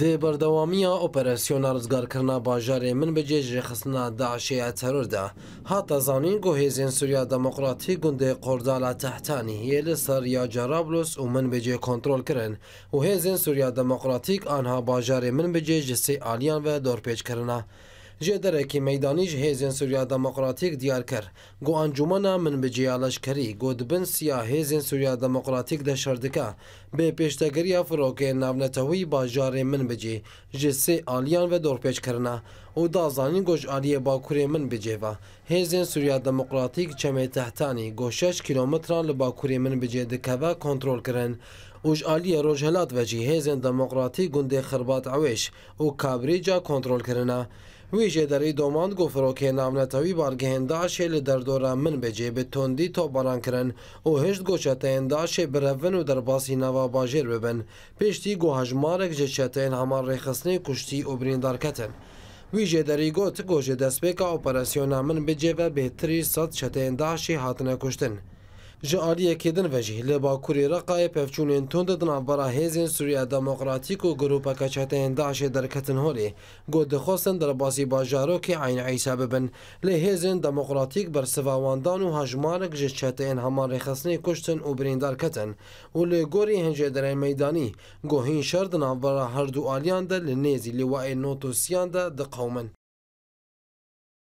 د بردوامیا اپراسیون ارزګار کرنا باجار من به جې ژخصنا داعش ترور ده هاته زانین کو هیزن سوریا دموکراتیک ګوند قرداله تحتانی هیل سر یا جرابلس او من به جې کنټرول کرن او هیزن سوریا دموکراتیک آنها باجار من به جې جسې الیان و دورپېچ کرنا جه درکی میدانی جه هیزین سوریا دموکراتیک دیار کر گو انجمنا من بجیا لشکری گو دبن سیا هیزین سوریا دموکراتیک ده شردکا به پیشتگری فروکه نونتوی باجار من بجی جه سه آلیان و دورپیچ کرنا او دا زانی گوش آلیه باکوری من بجی و هیزین سوریا دموکراتیک چمه تحتانی گو 6 کیلومتران لباکوری من بجی دکه و کنترول کرن اوج آلی روجهلات و جهیزن دموقراتی گنده خربات عویش او کابریجا کنترول کرنه وی جدری دوماند گفروکی نامنتوی بارگهن داشه در دورا من بجه به تندی تو باران کرن و هشت گوشتین داشه برون و در باسی نوا باجر ببن پیشتی گو هجمارک جچتین همان ریخسنی کشتی و بریندارکتن وی جدری گوت گوش دستبیکا اپراسیونا من بجه و بهتری صد چتین داشه هاتنه کشتن ji aliyê kêdin ve jî li Bakurê Reqayê pevçûnên tund di navbera hêzên Sûriya Demokratîk û grupeka çeteyên Daişê derketin holê got dixwastin derbasî bajarokê Eyn Îsa bibin. Lê hêzên demokratîk bersiva wandan û hejmarek ji çeteyên heman rêxistinê kuştin û birîndar ketin û lê gorî hincêderên meydanî gohîn şer di navbera her dû aliyan de li nêzî liwaê notosiyan de diqewmin.